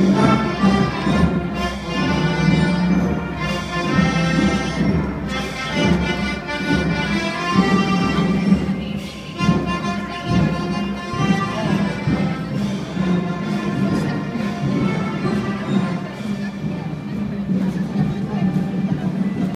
Música